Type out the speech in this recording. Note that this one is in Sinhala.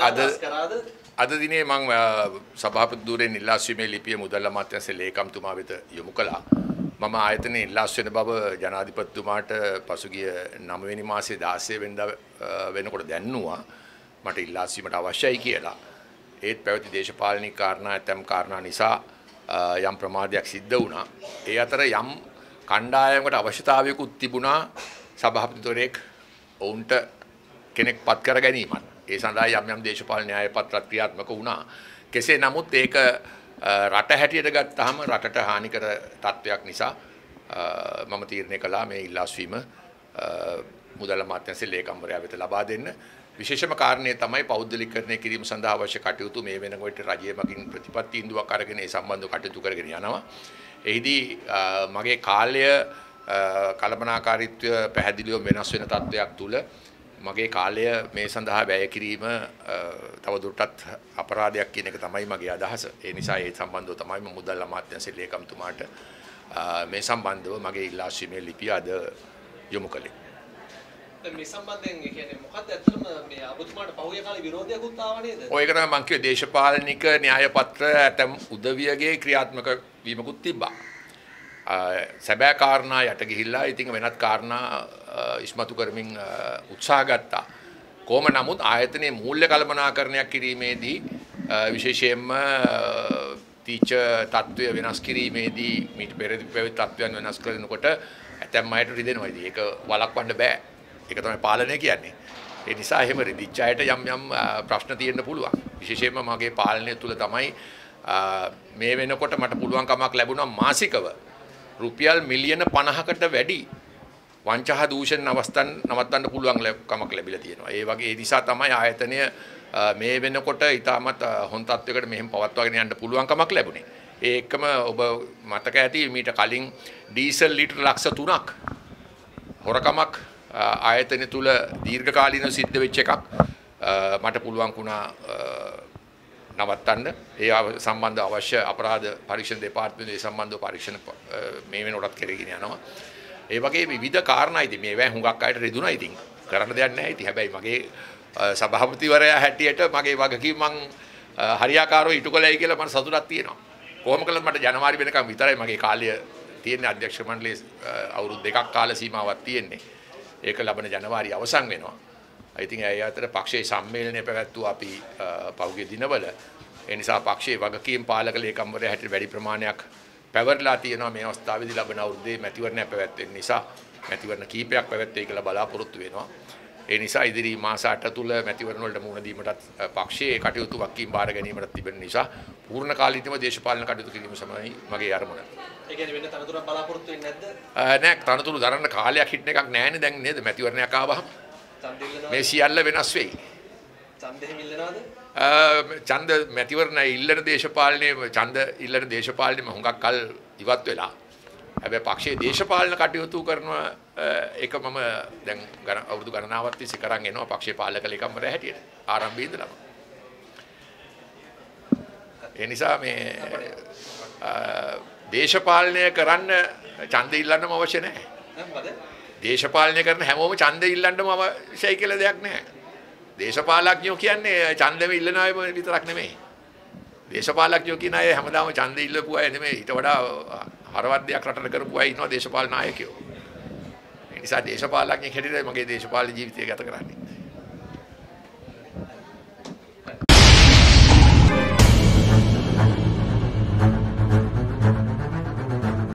අද- අද දිනේ මං සභාපති ධූරයෙන් ඉල්ලාස්වීමේ ලිපිය මුදල් අමාත්‍යාංශ ලේකම්තුමා වෙත යොමු කළා. මම ආයතනයේ ඉල්ලාස් වෙන බව ජනාධිපතිතුමාට පසුගිය 9 වෙනි මාසේ 16 වෙනිදා වෙනකොට දැන්නුවා. මට ඉල්ලාස්වීමට අවශ්‍යයි කියලා. ඒත් පැවති දේශපාලනික කාරණා ඇතම් කාරණා නිසා යම් ප්‍රමාදයක් සිද්ධ වුණා. ඒ අතර යම් කණ්ඩායමකට අවශ්‍යතාවයකුත් තිබුණා සභාපතිතුරෙක් ඔවුන්ට කෙනෙක් පත් කර ගැනීමත්. ඒ සඳහා යම් යම් දේශපාලන න්‍යාය පත්‍රත් ක්‍රියාත්මක වුණා. කෙසේ නමුත් ඒක අ, රට හැටියට ගත්තාම රටට හානිකර තත්ත්වයක් නිසා අ, මම තීරණය කළා මේ ඉල්ලාස්වීම අ, මුදල් අමාත්‍යාංශයේ ලේකම්වරයා වෙත ලබා දෙන්න. විශේෂම කාරණය තමයි පෞද්ගලිකකරණය කිරීම සඳහා අවශ්‍ය කටයුතු මේ වෙනකොට රජය මගින් ප්‍රතිපත්ති ඉන්දුවක් අරගෙන ඒ සම්බන්ධව කටයුතු කරගෙන යනවා. එහිදී අ, මගේ කාලය අ, කළමනාකාරීත්වය පැහැදිලිව වෙනස් වෙන තත්ත්වයක් තුල මගේ කාලය මේ සඳහා වැය කිරීම තවදුරටත් අපරාධයක් කියන එක තමයි මගේ අදහස. ඒ නිසා ඒ සම්බන්ධව තමයි මම මුදල් අමාත්‍යාංශයේ ලේකම්තුමාට මේ සම්බන්ධව මගේ ඉල්ලාස්වීමේ ලිපිය අද යොමු කළේ. මේ සම්බන්ධයෙන් කියන්නේ මොකද්ද ඇත්තටම මේ ඔබතුමාට පහුගිය කාලේ විරෝධයක්ත් ආව නේද ඔය එක තමයි මං කිව්වේ දේශපාලනික න්‍යාය පත්‍ර ඇතම් උදවියගේ ක්‍රියාත්මක වීමකුත් තිබ්බා. අ, සැබෑ කාරණා යට ගිහිල්ලා ඉතින් වෙනත් කාරණා අ, ඉස්මතු කරමින් අ, උත්සාහ ගත්තා. කොහොම නමුත් ආයතනයේ මූල්‍ය කළමනාකරණයක් කිරීමේදී අ, විශේෂයෙන්ම තීච තත්ත්වය වෙනස් කිරීමේදී මීට පෙර පැවති තත්ත්වයන් වෙනස් කරනකොට ඇතැම් අයට රිදෙනවා. ඉතින් ඒක වළක්වන්න බෑ. ඒක තමයි පාලනය කියන්නේ. ඒ නිසා එහෙම රිදිච්ච අයට යම් යම් අ, ප්‍රශ්න තියෙන්න පුළුවන්. විශේෂයෙන්ම මගේ පාලනය තුල තමයි අ, මේ වෙනකොට මට පුළුවන්කමක් ලැබුණා මාසිකව රුපියල් මිලියන 50කට වැඩි වංචා දූෂණ අවස්ථන් නවත්තන්න පුළුවන් ලැබ- කමක් ලැබිලා තියෙනවා. ඒ වගේ ඒ නිසා තමයි ආයතනය අ, මේ වෙනකොට ඊටමත් හොන් තත්වයකට මෙහෙම පවත්වාගෙන යන්න පුළුවන් කමක් ලැබුණේ. ඒ එක්කම ඔබ මතක ඇති මීට කලින් ඩීසල් ලීටර් ලක්ෂ 3ක් හොරකමක් අ, ආයතනය තුල දීර්ඝකාලීනව සිද්ධ වෙච්ච එකක් අ, මට පුළුවන් වුණා අ, නවත්තන්න ඒ අව- සම්බන්ධ අවශ්‍ය අපරාධ පරීක්ෂණ දෙපාර්තමේන්තුවේ සම්බන්ධව පරීක්ෂණ ප- අ, මේ වෙනකොටත් කරගෙන යනවා. ඒ වගේ විවිධ කාරණා ඉතින් මේවා හුඟක් අයට රිදුනා ඉතින් කරන්න දෙයක් නැහැ ඉතින් හැබැයි මගේ අ, සභාපතිවරයා හැටියට මගේ වගකීම මං අ, හරියාකාරව ඉටු කළයි කියලා මට සතුටක් තියෙනවා. කොහොම කළත් මට ජනවාරි වෙනකම් විතරයි මගේ කාලය තියෙන්නේ අධ්‍යක්ෂ මණ්ඩලයේ අ, අවුරුදු දෙකක් කාල සීමාවක් තියෙන්නේ. ඒක ලබන ජනවාරි අවසන් වෙනවා. ඉතින් ඒ අතර පක්ෂයේ සම්මේලනය පැවැත්වුවා අපි පහුගිය දිනවල. ඒ නිසා පක්ෂයේ වගකීම් පාලක ලේකම්වරයා හැටියට වැඩි ප්‍රමාණයක් පැවරලා තියෙනවා මේ අවස්ථාවේදී ලබන අවුරුද්දේ මැතිවරණයක් පැවැත්වෙන නිසා මැතිවරණ කීපයක් පැවැත්වෙයි කියලා බලාපොරොත්තු වෙනවා. ඒ නිසා ඉදිරි මාස 8 තුල මැතිවරණ වලට මුහුණ දීමටත් පක්ෂයේ කටයුතු වගකීම් බාර ගැනීමට තිබෙන නිසා පූර්ණ කාලීනව දේශපාලන කටයුතු කිරීම තමයි මගේ අරමුණ. ඒ කියන්නේ වෙන තනතුරක් බලාපොරොත්තු වෙන්නේ නැද්ද නෑ තනතුරු දරන්න කාලයක් හිටන එකක් නෑනේ දැන් නේද මැතිවරණයක් ආවහම මේ සියල්ල වෙනස් වෙයි. ඡන්දෙ මැතිවරණ ඉල්ලන දේශපාලනයේ ඡන්ද ඉල්ලන දේශපාලනයම හුඟක් කල් ඉවත් වෙලා. හැබැයි පක්ෂයේ දේශපාලන කටයුතු කරන එක මම දැන් අවුරුදු ගණනාවක් තිස්සේ කරන් එනවා පක්ෂයේ පාලක ලේකම්වරයා හැටියට ආරම්භයේ ඉඳලම. ඒ නිසා මේ දේශපාලනය කරන්න ඡන්ද ඉල්ලන්නම අවශ්‍ය නැහැ. ඈ මොකද දේශපාලනය කරන හැමෝම ඡන්ද ඉල්ලන්නම අවශ්‍යයි කියලා දෙයක් නැහැ. දේශපාලඥයෝ කියන්නේ ඡන්දෙම ඉල්ලන අය විතරක් නෙමෙයි. දේශපාලඥයෝ කියන අය හැමදාම ඡන්ද ඉල්ලපු අය නෙමෙයි. ඊට වඩා හරවත් දෙයක් රටට කරපු අය ඉන්නවා දේශපාලන නායකයෝ. ඒ නිසා දේශපාලඥයෙක් හැටියට මගේ දේශපාලන ජීවිතය ගත කරන්නේ.